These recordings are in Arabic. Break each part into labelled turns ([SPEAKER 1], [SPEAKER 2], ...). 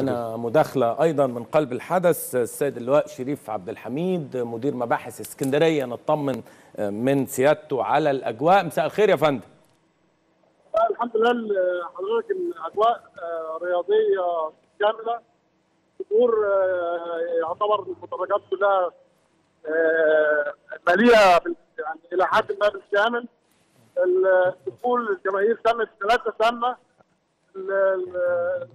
[SPEAKER 1] أنا مداخلة أيضا من قلب الحدث السيد اللواء شريف عبد الحميد مدير مباحث اسكندرية نطمن من سيادته على الأجواء. مساء الخير يا فندم.
[SPEAKER 2] الحمد لله حضرتك الأجواء آه، رياضية كامله الأمور آه، يعتبر المدرجات كلها آه، بال- يعني إلى حد ما بالكامل ال- دخول الجماهير تمت ثلاثة تامه ال- ال-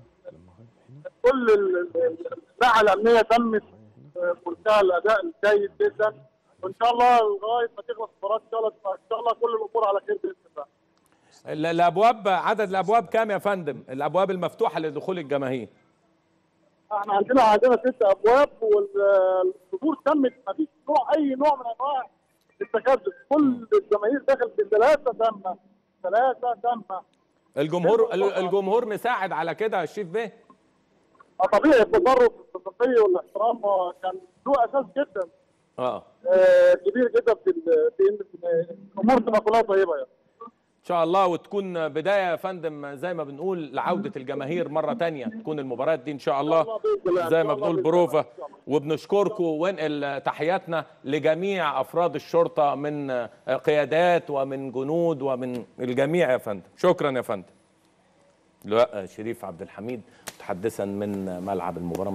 [SPEAKER 2] كل ال- ال- الناحيه الامنيه تمت آه، بمنتهى الأداء الجيد جدا. وإن شاء الله لغاية ما تخلص المباراة إن شاء الله إن شاء الله كل الأمور على خير بإذن الله.
[SPEAKER 1] ال- الأبواب عدد الأبواب كام يا فندم؟ الأبواب المفتوحة لدخول الجماهير.
[SPEAKER 2] إحنا عندنا عندنا ست أبواب والحضور تمت. ما فيش نوع أي نوع من أنواع التكدس. كل الجماهير دخلت بثلاثه تامة. ثلاثة تامة.
[SPEAKER 1] الجمهور ال- الجمهور مساعد على كده يا شريف بيه؟
[SPEAKER 2] آه، طبيعي التصرف الشخصيه والاحترام كان له أساس جدا
[SPEAKER 1] آه.
[SPEAKER 2] آه، كبير جدا في في ان الأمور تبقى كلها طيبة يعني.
[SPEAKER 1] إن شاء الله وتكون بداية يا فندم زي ما بنقول لعودة الجماهير مرة تانية تكون المباريات دي إن شاء الله زي ما بنقول بروفا وبنشكركم وننقل تحياتنا لجميع أفراد الشرطة من قيادات ومن جنود ومن الجميع يا فندم. شكرا يا فندم. لواء شريف عبد الحميد. متحدثا من ملعب المباراة.